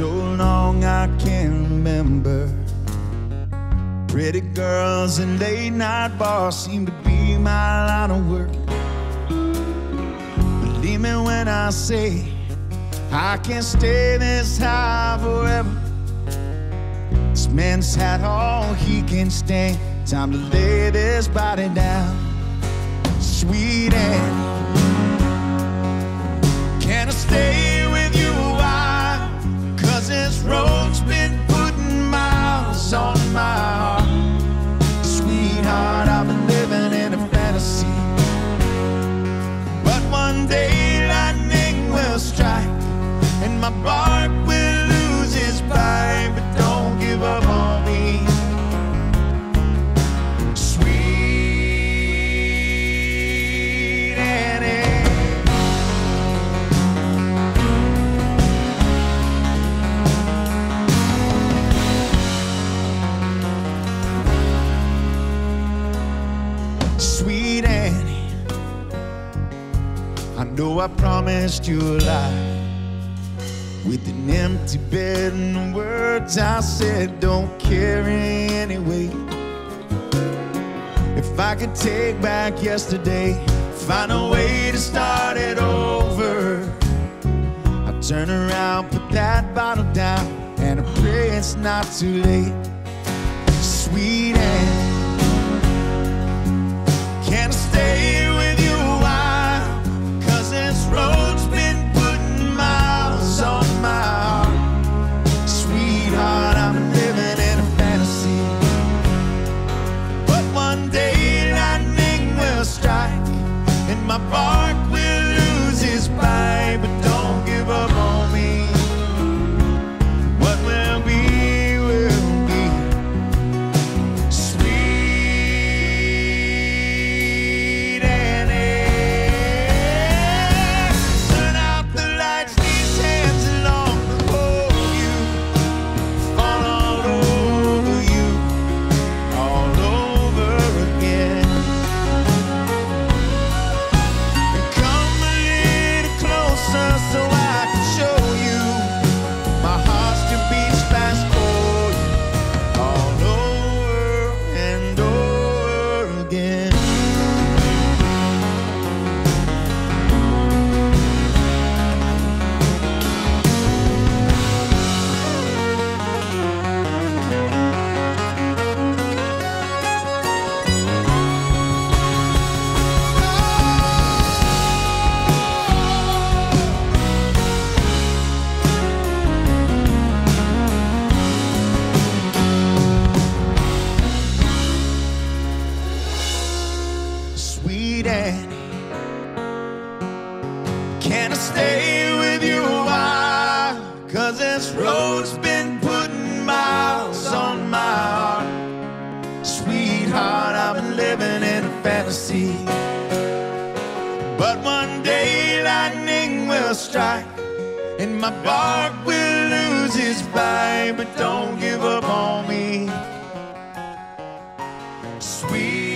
so long I can't remember. Pretty girls and late night bars seem to be my line of work. Believe me when I say I can't stay this high forever. This man's had all he can stand. Time to lay this body down. Sweet But one day lightning will strike and my bark will lose its bite. But don't give up on me. Sweet Annie. Sweet Annie, Know I promised you a lie. With an empty bed and the words I said don't carry any. If I could take back yesterday, find a way to start it over. I'll turn around, put that bottle down, and I pray it's not too late. Sweet Can I stay with you a while? Cause this road's been putting miles on my heart. Sweetheart, I've been living in a fantasy. But one day lightning will strike and my bark will lose its bite. But don't give up on me. Sweet.